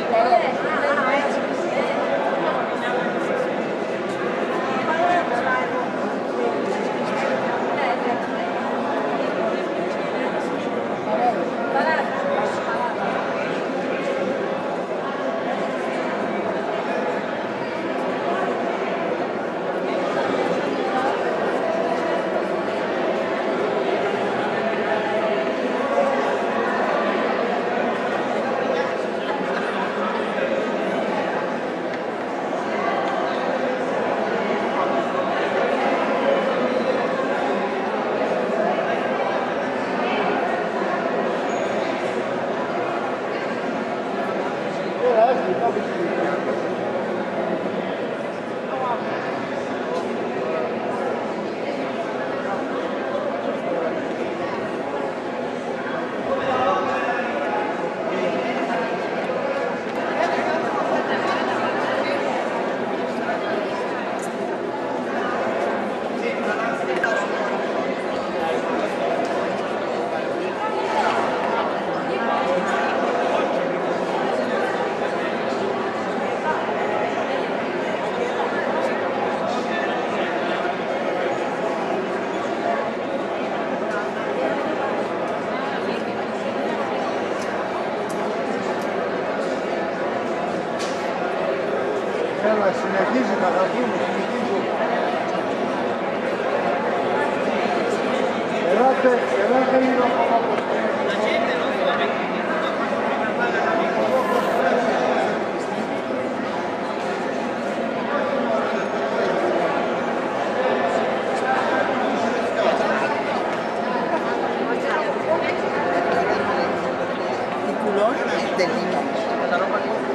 Gracias. Έλα, συνεχίζει, καταρχήν, συνεχίζει. Ελάτε, ελάτε λίγο ακόμα από Del niño.